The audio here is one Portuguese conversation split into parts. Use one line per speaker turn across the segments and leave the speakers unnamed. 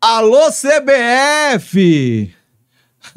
Alô, CBF!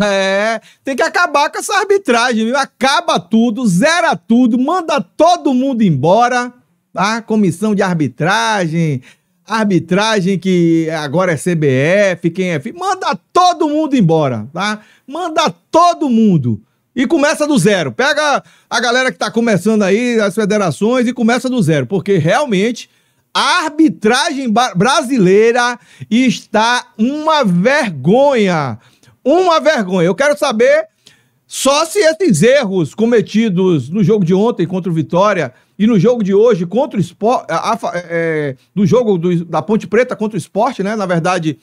É, tem que acabar com essa arbitragem, viu? Acaba tudo, zera tudo, manda todo mundo embora, tá? Comissão de arbitragem, arbitragem que agora é CBF, quem é... Manda todo mundo embora, tá? Manda todo mundo. E começa do zero. Pega a galera que tá começando aí, as federações, e começa do zero, porque realmente a arbitragem brasileira está uma vergonha. Uma vergonha. Eu quero saber só se esses erros cometidos no jogo de ontem contra o Vitória e no jogo de hoje contra o esporte, é, do jogo do, da Ponte Preta contra o esporte, né? Na verdade,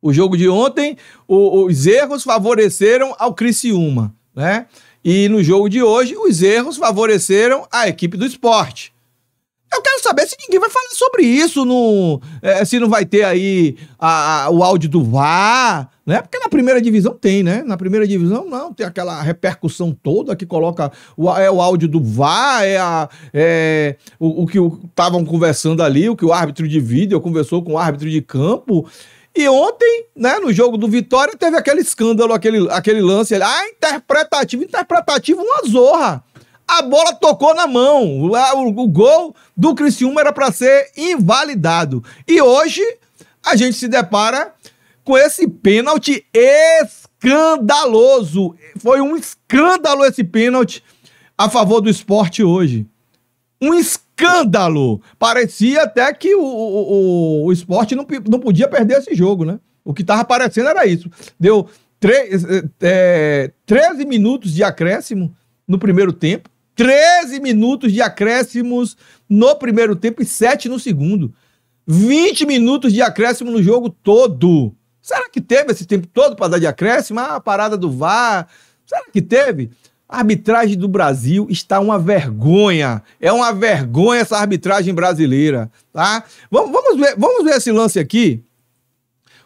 o jogo de ontem, o, os erros favoreceram ao Criciúma, né? E no jogo de hoje, os erros favoreceram a equipe do esporte. Eu quero saber se ninguém vai falar sobre isso, no, é, se não vai ter aí a, a, o áudio do VAR, né? Porque na primeira divisão tem, né? Na primeira divisão não, tem aquela repercussão toda que coloca o, é o áudio do VAR, é, a, é o, o que estavam conversando ali, o que o árbitro de vídeo conversou com o árbitro de campo. E ontem, né, no jogo do Vitória, teve aquele escândalo, aquele, aquele lance, ah, interpretativo, interpretativo, uma zorra a bola tocou na mão. O, o, o gol do Criciúma era para ser invalidado. E hoje a gente se depara com esse pênalti escandaloso. Foi um escândalo esse pênalti a favor do esporte hoje. Um escândalo. Parecia até que o, o, o esporte não, não podia perder esse jogo, né? O que estava aparecendo era isso. Deu é, 13 minutos de acréscimo no primeiro tempo. 13 minutos de acréscimos no primeiro tempo e 7 no segundo. 20 minutos de acréscimo no jogo todo. Será que teve esse tempo todo para dar de acréscimo? Ah, a parada do VAR. Será que teve? A arbitragem do Brasil está uma vergonha. É uma vergonha essa arbitragem brasileira, tá? Vamos, vamos, ver, vamos ver esse lance aqui.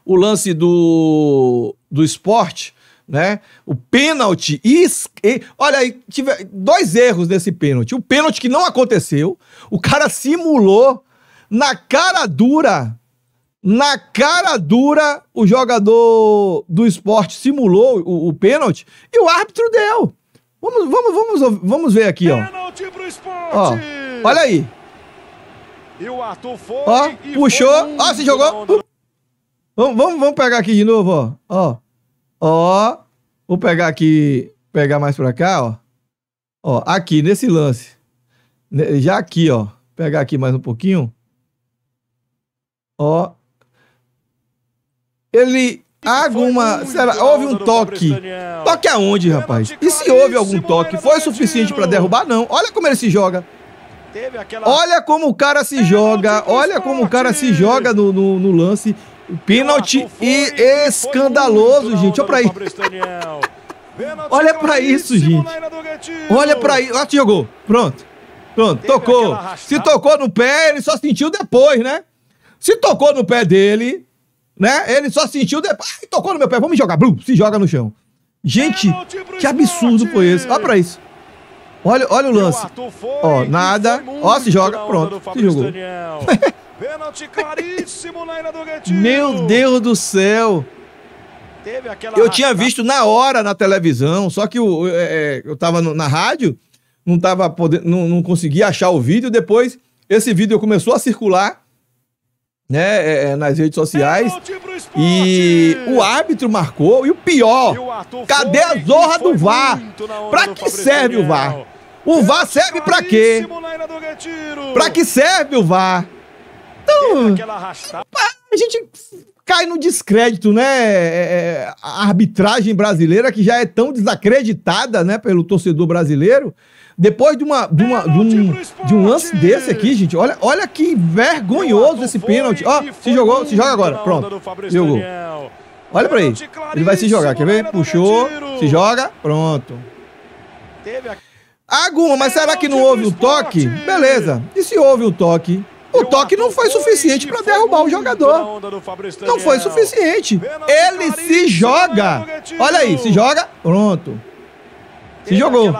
O lance do, do esporte né? O pênalti. E, olha aí, tive dois erros nesse pênalti. O pênalti que não aconteceu, o cara simulou na cara dura. Na cara dura, o jogador do esporte simulou o, o pênalti e o árbitro deu. Vamos, vamos, vamos, vamos ver aqui, ó. Pênalti pro esporte. Ó, olha aí. E o Arthur foi. Ó, puxou. Ó, se jogou. Vamos, vamos, vamos pegar aqui de novo, ó. Ó. Ó, vou pegar aqui, pegar mais pra cá, ó. Ó, aqui, nesse lance. Já aqui, ó. Pegar aqui mais um pouquinho. Ó. Ele alguma. Será, houve um toque. Toque aonde, rapaz? E se houve algum toque? Foi suficiente para derrubar? Não. Olha como ele se joga. Olha como o cara se joga. Olha como o cara se joga no, no, no lance. Pênalti e escandaloso, gente. Olha pra isso. Olha pra isso, gente. Olha pra isso. Olha, jogou. Pronto. Pronto, tocou. Se tocou no pé, ele só sentiu depois, né? Se tocou no pé dele, né? Ele só sentiu depois. Ai, tocou no meu pé, vamos jogar. Blum, se joga no chão. Gente, que absurdo foi esse. Olha pra isso. Olha, olha o lance. Ó, nada. Ó, se joga. Pronto, se jogou. Pênalti claríssimo na ilha do Retiro. Meu Deus do céu. Eu tinha visto na hora na televisão, só que eu, é, é, eu tava no, na rádio, não, tava podendo, não, não conseguia achar o vídeo. Depois, esse vídeo começou a circular né, é, é nas redes sociais. E o árbitro marcou. E o pior, e cadê a zorra do VAR? Pra que serve o VAR? O VAR serve pra quê? Pra que serve o VAR? Então, a gente cai no descrédito, né? É, é, a arbitragem brasileira, que já é tão desacreditada, né, pelo torcedor brasileiro. Depois de, uma, de, uma, de, um, de um lance desse aqui, gente, olha, olha que vergonhoso esse pênalti. Ó, se jogou, se joga agora. Pronto. Jogou. Olha pra aí. Ele vai se jogar, quer ver? Puxou, se joga, pronto. Aguma, mas será que não houve o toque? Beleza. E se houve o toque? O toque não foi suficiente para derrubar o jogador. Não foi suficiente. Ele se joga. Olha aí, se joga. Pronto. Se jogou.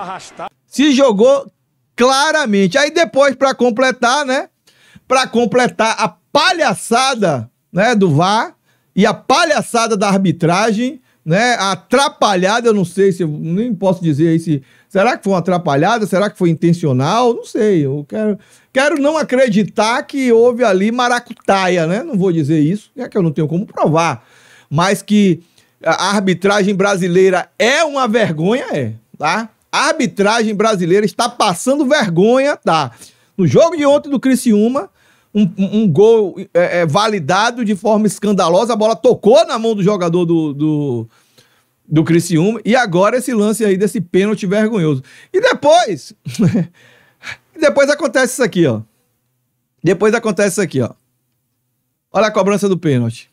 Se jogou claramente. Aí depois, para completar, né? Para completar a palhaçada né, do VAR, e a palhaçada da arbitragem, né? A atrapalhada, eu não sei se nem posso dizer aí se será que foi uma atrapalhada, será que foi intencional, não sei. Eu quero quero não acreditar que houve ali maracutaia, né? Não vou dizer isso, é que eu não tenho como provar, mas que a arbitragem brasileira é uma vergonha, é, tá? A arbitragem brasileira está passando vergonha, tá? No jogo de ontem do Criciúma, um, um gol é, é, validado de forma escandalosa, a bola tocou na mão do jogador do, do, do Criciúma, e agora esse lance aí desse pênalti vergonhoso. E depois, depois acontece isso aqui, ó. Depois acontece isso aqui, ó. Olha a cobrança do pênalti.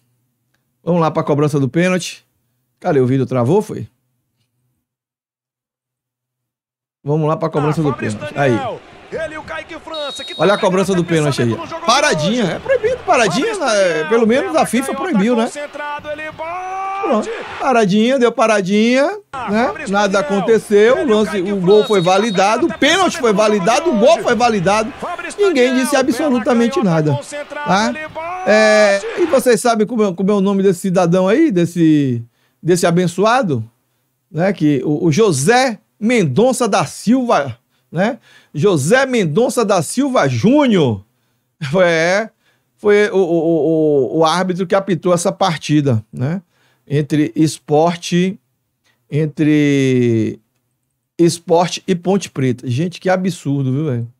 Vamos lá para a cobrança do pênalti. Cadê o vídeo? Travou, foi? Vamos lá para a cobrança ah, do pênalti. Aí. França, Olha a cobrança do pênalti aí. Paradinha, é proibido, paradinha, né? pelo menos a FIFA proibiu, né? Pronto. Paradinha, deu paradinha, ah, né? Nada aconteceu, o lance, o gol foi validado, o pênalti foi validado, o gol foi validado. Ninguém disse absolutamente nada. Tá? É, e vocês sabem como é, como é o nome desse cidadão aí, desse, desse abençoado? Né? Que o, o José Mendonça da Silva né? José Mendonça da Silva Júnior foi, é, foi o, o, o, o, árbitro que apitou essa partida, né? Entre esporte, entre esporte e Ponte Preta. Gente, que absurdo, viu, velho?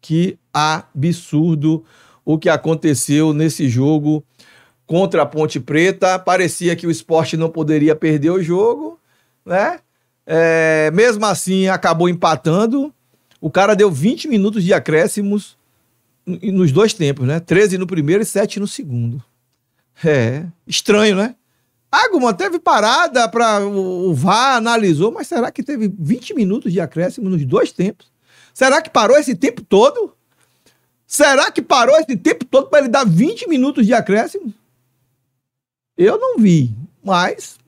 Que absurdo o que aconteceu nesse jogo contra a Ponte Preta. Parecia que o esporte não poderia perder o jogo, né? É, mesmo assim, acabou empatando. O cara deu 20 minutos de acréscimos nos dois tempos, né? 13 no primeiro e 7 no segundo. É, estranho, né? Aguma teve parada para o VAR analisou, mas será que teve 20 minutos de acréscimo nos dois tempos? Será que parou esse tempo todo? Será que parou esse tempo todo para ele dar 20 minutos de acréscimo? Eu não vi, mas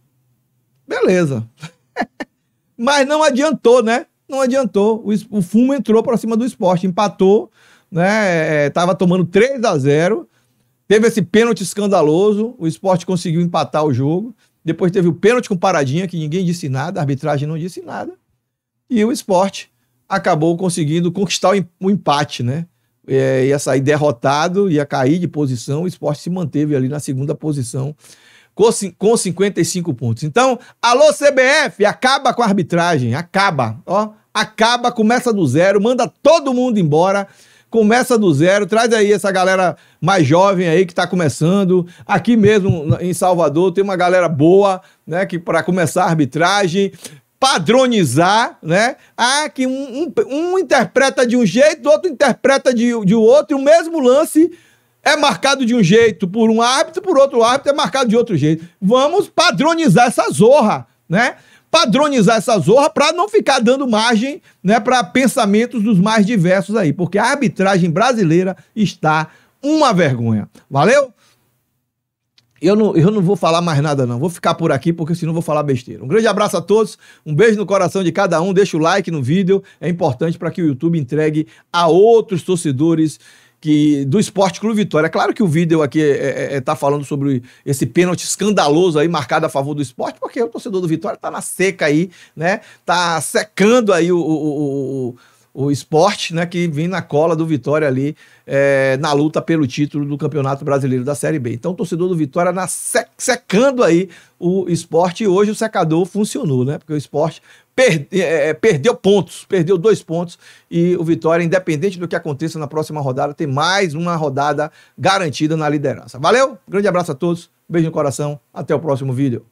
beleza. mas não adiantou, né? não adiantou. O, o Fumo entrou para cima do esporte, empatou, né? É, tava tomando 3 a 0 Teve esse pênalti escandaloso, o esporte conseguiu empatar o jogo. Depois teve o pênalti com paradinha, que ninguém disse nada, a arbitragem não disse nada. E o esporte acabou conseguindo conquistar o empate, né? É, ia sair derrotado, ia cair de posição, o esporte se manteve ali na segunda posição com 55 pontos. Então, alô CBF, acaba com a arbitragem, acaba, ó acaba, começa do zero, manda todo mundo embora, começa do zero, traz aí essa galera mais jovem aí que está começando. Aqui mesmo em Salvador tem uma galera boa, né, que para começar a arbitragem, padronizar, né? Ah, que um, um, um, interpreta de um jeito, outro interpreta de, de outro, e o mesmo lance é marcado de um jeito por um árbitro, por outro árbitro é marcado de outro jeito. Vamos padronizar essa zorra, né? Padronizar essa zorra para não ficar dando margem né, para pensamentos dos mais diversos aí, porque a arbitragem brasileira está uma vergonha. Valeu? Eu não, eu não vou falar mais nada, não. Vou ficar por aqui, porque senão vou falar besteira. Um grande abraço a todos, um beijo no coração de cada um. Deixa o like no vídeo, é importante para que o YouTube entregue a outros torcedores que do Esporte Clube Vitória. É claro que o vídeo aqui está é, é, é tá falando sobre esse pênalti escandaloso aí marcado a favor do esporte, porque o torcedor do Vitória está na seca aí, né? Tá secando aí o, o, o, o esporte, né? Que vem na cola do Vitória ali é, na luta pelo título do Campeonato Brasileiro da Série B. Então, o torcedor do Vitória na secando aí o esporte e hoje o secador funcionou, né? Porque o esporte per, é, é, perdeu pontos, perdeu dois pontos e o Vitória, independente do que aconteça na próxima rodada, tem mais uma rodada garantida na liderança. Valeu, grande abraço a todos, beijo no coração, até o próximo vídeo.